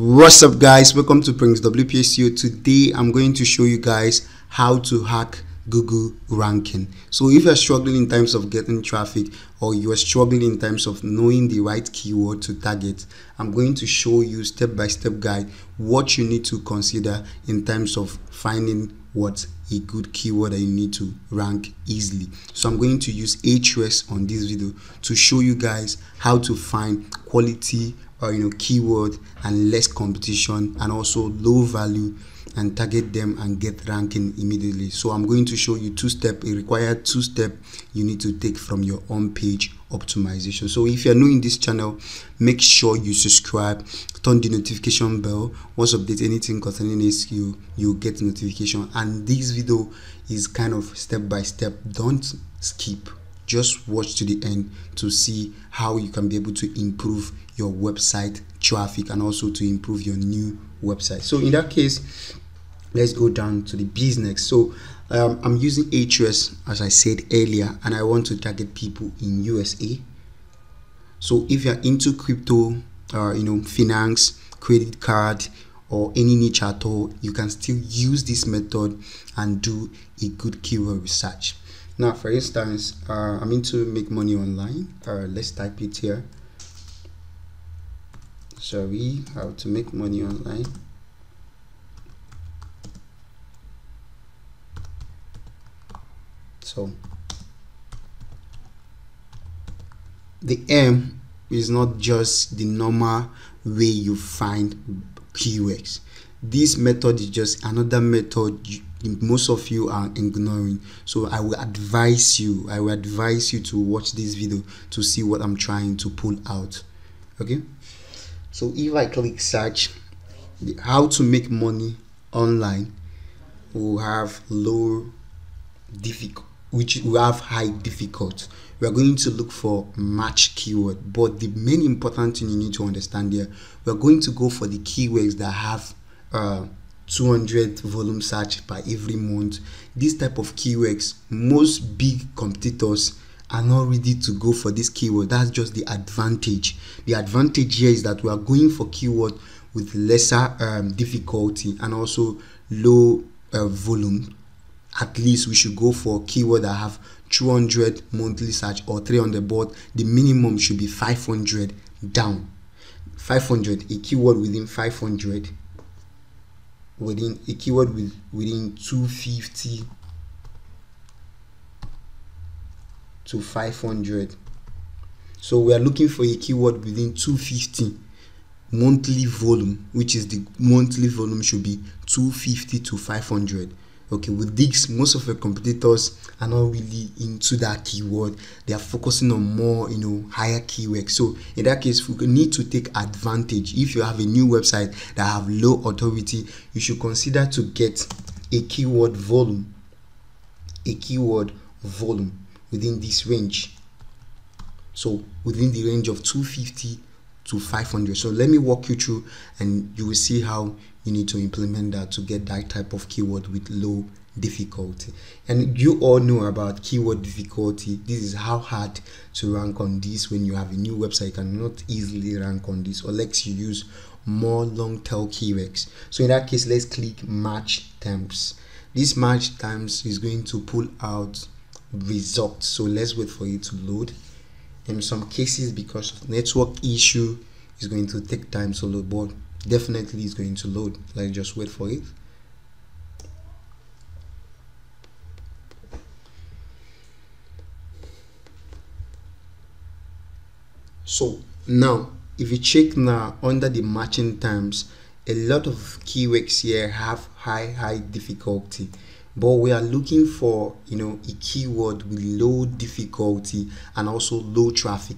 what's up guys? Welcome to prince wpseo today i'm going to show you guys how to hack google ranking. So if you're struggling in terms of getting traffic or you're struggling in terms of knowing the right keyword to target i'm going to show you step by step guide what you need to consider in terms of finding what a good keyword that you need to rank easily. So i'm going to use ahrefs on this video to show you guys how to find quality or you know keyword and less competition and also low value and target them and get ranking immediately. So i'm going to show you two step a required two step you need to take from your on page optimization. So if you're new in this channel make sure you subscribe turn the notification bell. Once update anything concerning SEO you get notification. And this video is kind of step by step. Don't skip just watch to the end to see how you can be able to improve your website traffic and also to improve your new website. So in that case let's go down to the business. So um, i'm using Ahrefs as i said earlier and i want to target people in usa so if you're into crypto uh, you know finance credit card or any niche at all you can still use this method and do a good keyword research now for instance uh, i'm into make money online. Uh, let's type it here. Sorry how to make money online. So the m is not just the normal way you find keywords this method is just another method most of you are ignoring. So i will advise you i will advise you to watch this video to see what i'm trying to pull out. Okay? So if i click search how to make money online will have low difficult which will have high difficult we are going to look for match keyword but the main important thing you need to understand here we're going to go for the keywords that have uh, 200 volume search per every month. This type of keywords most big competitors are not ready to go for this keyword. That's just the advantage. The advantage here is that we are going for keyword with lesser um, difficulty and also low uh, volume. At least we should go for keyword that have 200 monthly search or 300 but the board. The minimum should be 500 down. 500 a keyword within 500 within a keyword with within 250 to 500 so we are looking for a keyword within 250 monthly volume which is the monthly volume should be 250 to 500 okay with this most of the competitors are not really into that keyword. They are focusing on more you know higher keyword so in that case we need to take advantage. If you have a new website that have low authority you should consider to get a keyword volume a keyword volume within this range. So within the range of 250 to 500 so let me walk you through and you will see how you need to implement that to get that type of keyword with low difficulty. And you all know about keyword difficulty? This is how hard to rank on this when you have a new website you cannot easily rank on this unless you use more long tail keywords. So in that case let's click match terms. This match terms is going to pull out results. So let's wait for it to load. In some cases because of network issue is going to take time to load but definitely is going to load. Let's just wait for it. So now if you check now under the matching terms a lot of keywords here have high high difficulty. But we are looking for you know a keyword with low difficulty and also low traffic.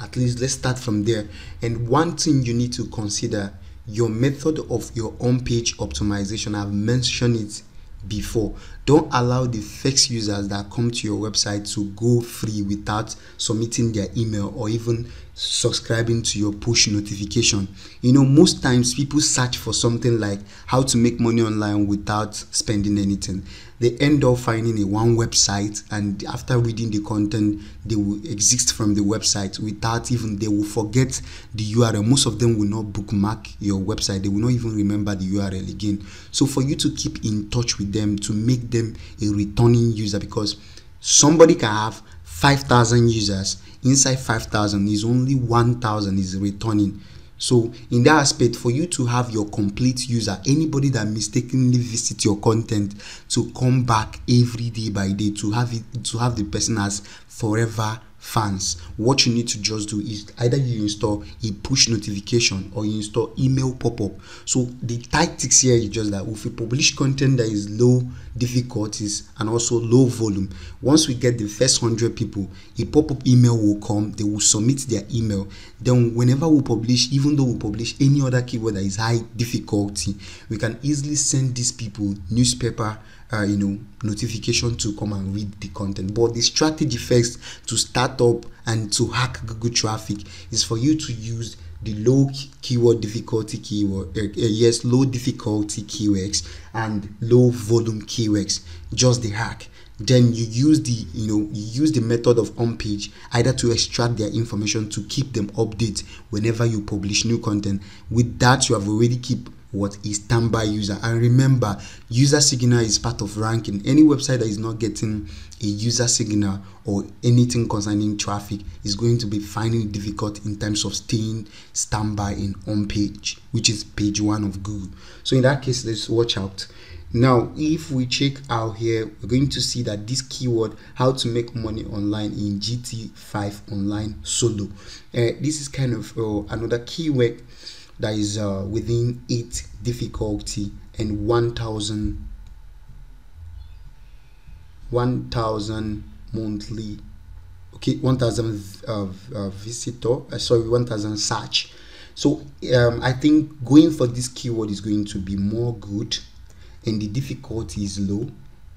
At least let's start from there. And one thing you need to consider your method of your on page optimization i've mentioned it before. Don't allow the fake users that come to your website to go free without submitting their email or even subscribing to your push notification. You know most times people search for something like how to make money online without spending anything. They end up finding a one website and after reading the content they will exist from the website without even they will forget the url most of them will not bookmark your website. They will not even remember the url again. So for you to keep in touch with them to make them a returning user because somebody can have 5000 users inside 5000 is only 1000 is returning. So in that aspect for you to have your complete user anybody that mistakenly visit your content to come back every day by day to have it to have the person as forever fans what you need to just do is either you install a push notification or you install email pop-up. So the tactics here is just that if we publish content that is low difficulties and also low volume once we get the first 100 people a pop-up email will come they will submit their email. Then whenever we publish even though we publish any other keyword that is high difficulty we can easily send these people newspaper uh, you know notification to come and read the content. But the strategy first to start up and to hack google traffic is for you to use the low keyword difficulty keyword uh, uh, yes low difficulty keywords and low volume keywords just the hack. Then you use the you know you use the method of on page either to extract their information to keep them update whenever you publish new content. With that you have already keep what is standby user. And remember user signal is part of ranking. Any website that is not getting a user signal or anything concerning traffic is going to be finding difficult in terms of staying standby in on page which is page one of google. So in that case let's watch out. Now if we check out here we're going to see that this keyword how to make money online in gta 5 online solo. Uh, this is kind of uh, another keyword that is uh, within 8 difficulty and 1000 1000 monthly okay 1000 uh, uh, visitor uh, sorry 1000 search. So um, i think going for this keyword is going to be more good and the difficulty is low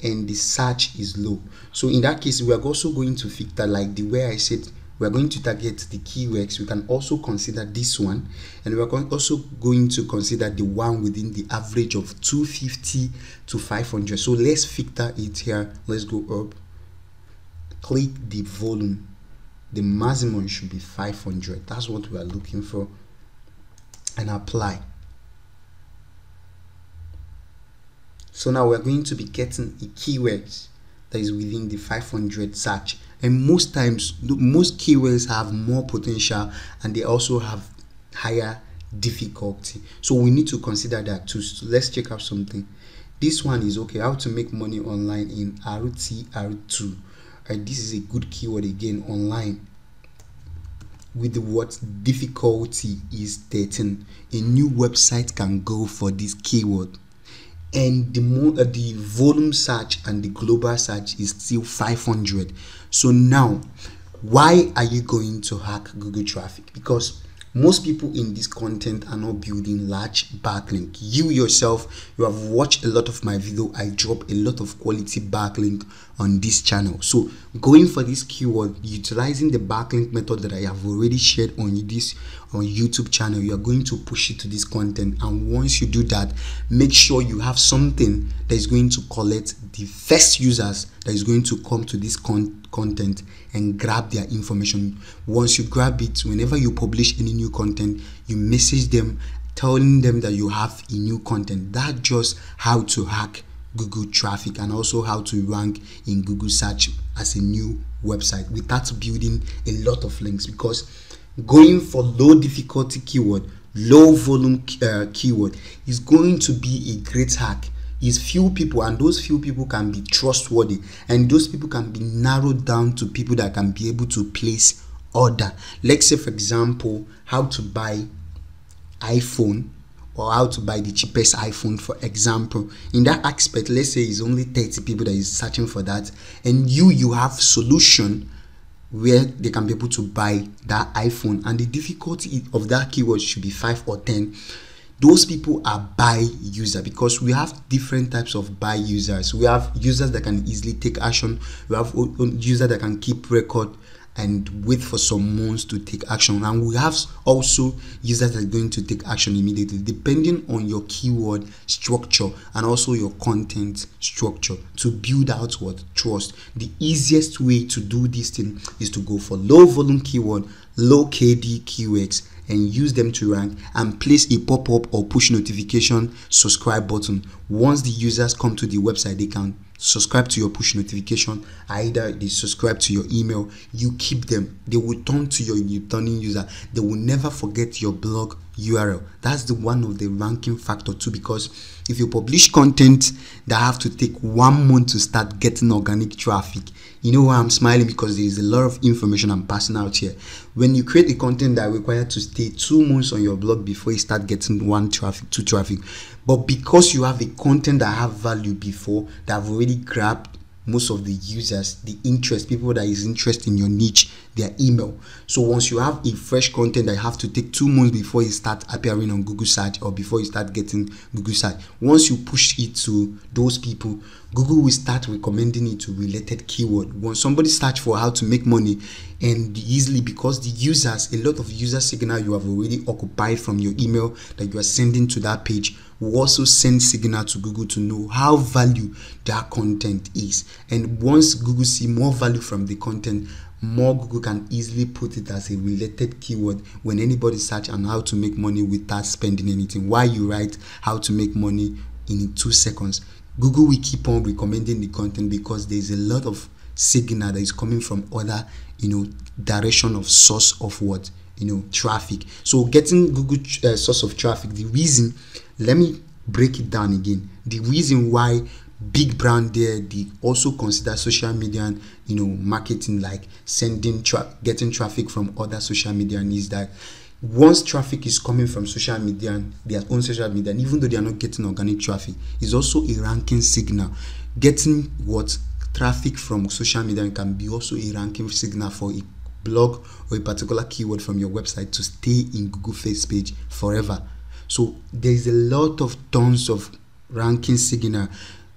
and the search is low. So in that case we are also going to filter like the way i said we are going to target the keywords we can also consider this one. And we are also going to consider the one within the average of 250 to 500 so let's filter it here. Let's go up. Click the volume. The maximum should be 500 that's what we are looking for. And apply. So now we're going to be getting a keyword that is within the 500 search and most times most keywords have more potential and they also have higher difficulty. So we need to consider that too. So let's check out something. This one is okay. How to make money online in rdr2 uh, this is a good keyword again online with what difficulty is 13 a new website can go for this keyword and the more uh, the volume search and the global search is still 500 so now why are you going to hack google traffic? Because most people in this content are not building large backlink. You yourself you have watched a lot of my video. I drop a lot of quality backlink on this channel. So going for this keyword utilizing the backlink method that i have already shared on this on youtube channel you are going to push it to this content. And once you do that make sure you have something that is going to collect the first users that is going to come to this con content and grab their information. Once you grab it whenever you publish any new content you message them telling them that you have a new content. That just how to hack google traffic and also how to rank in google search as a new website without building a lot of links because going for low difficulty keyword low volume uh, keyword is going to be a great hack. Is few people and those few people can be trustworthy and those people can be narrowed down to people that can be able to place order. Let's say for example how to buy iphone or how to buy the cheapest iphone for example. In that aspect let's say it's only 30 people that is searching for that and you you have solution where they can be able to buy that iphone. And the difficulty of that keyword should be 5 or 10 those people are buy user because we have different types of buy users. We have users that can easily take action. We have users that can keep record and wait for some months to take action. And we have also users that are going to take action immediately depending on your keyword structure and also your content structure to build out what? Trust. The easiest way to do this thing is to go for low volume keyword low kd keywords and use them to rank and place a pop-up or push notification subscribe button. Once the users come to the website they can subscribe to your push notification either they subscribe to your email you keep them. They will turn to your returning user. They will never forget your blog url that's the one of the ranking factor too because if you publish content that have to take one month to start getting organic traffic you know why i'm smiling? Because there is a lot of information i'm passing out here. When you create a content that require to stay two months on your blog before you start getting one traffic two traffic but because you have a content that have value before that have already grabbed most of the users the interest people that is interested in your niche their email. So once you have a fresh content that have to take two months before you start appearing on google search or before you start getting google search once you push it to those people google will start recommending it to related keyword. When somebody search for how to make money and easily because the users a lot of user signal you have already occupied from your email that you are sending to that page will also send signal to google to know how value that content is. And once google see more value from the content more google can easily put it as a related keyword when anybody search on how to make money without spending anything. Why you write how to make money in two seconds? Google will keep on recommending the content because there's a lot of signal that is coming from other you know direction of source of what? You know traffic. So getting google uh, source of traffic the reason let me break it down again. The reason why big brand there they also consider social media and you know marketing like sending tra- getting traffic from other social media is that once traffic is coming from social media and their own social media and even though they are not getting organic traffic is also a ranking signal. Getting what traffic from social media can be also a ranking signal for a blog or a particular keyword from your website to stay in google first page forever. So there is a lot of tons of ranking signal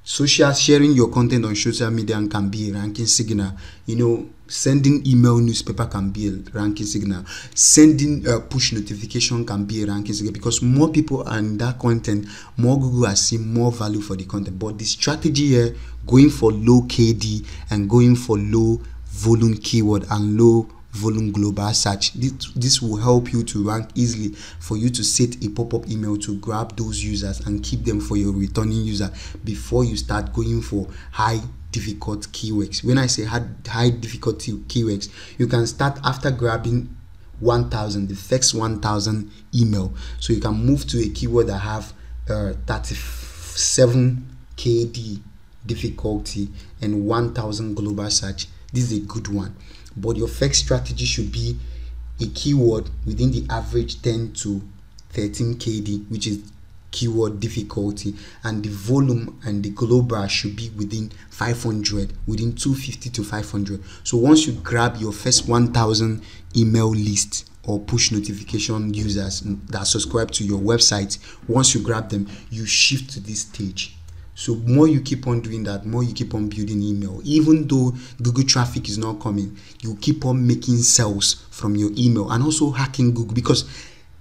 social sharing your content on social media can be a ranking signal. You know sending email newspaper can be a ranking signal. Sending a push notification can be a ranking signal because more people are in that content more google has seen more value for the content. But the strategy here going for low kd and going for low volume keyword and low volume global search. This, this will help you to rank easily for you to set a pop-up email to grab those users and keep them for your returning user before you start going for high difficult keywords. When i say high, high difficulty keywords you can start after grabbing 1000 the first 1000 email. So you can move to a keyword that have uh, 37 kd difficulty and 1000 global search. This is a good one but your first strategy should be a keyword within the average 10 to 13 kd which is keyword difficulty. And the volume and the global should be within 500 within 250 to 500 so once you grab your first 1000 email list or push notification users that subscribe to your website once you grab them you shift to this stage so more you keep on doing that more you keep on building email. Even though google traffic is not coming you keep on making sales from your email and also hacking google because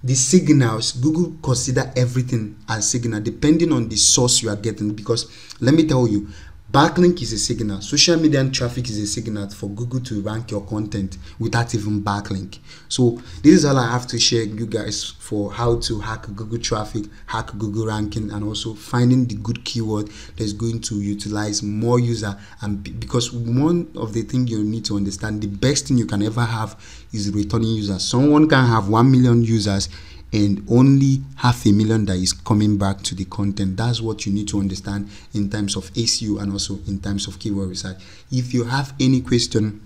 the signals google consider everything as signal depending on the source you are getting because let me tell you Backlink is a signal. Social media and traffic is a signal for Google to rank your content without even backlink. So this is all I have to share you guys for how to hack Google traffic, hack Google ranking, and also finding the good keyword that's going to utilize more user. And because one of the things you need to understand, the best thing you can ever have is returning users. Someone can have one million users and only half a million that is coming back to the content. That's what you need to understand in terms of SEO and also in terms of keyword research. If you have any question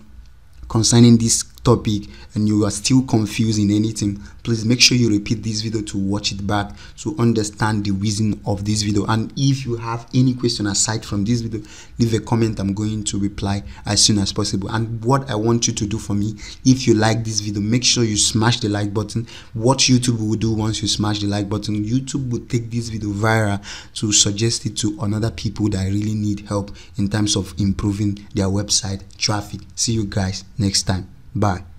concerning this topic and you are still confused in anything please make sure you repeat this video to watch it back to understand the reason of this video. And if you have any question aside from this video leave a comment. I'm going to reply as soon as possible. And what i want you to do for me if you like this video make sure you smash the like button. What youtube will do once you smash the like button youtube will take this video viral to suggest it to another people that really need help in terms of improving their website traffic. See you guys next time Bye.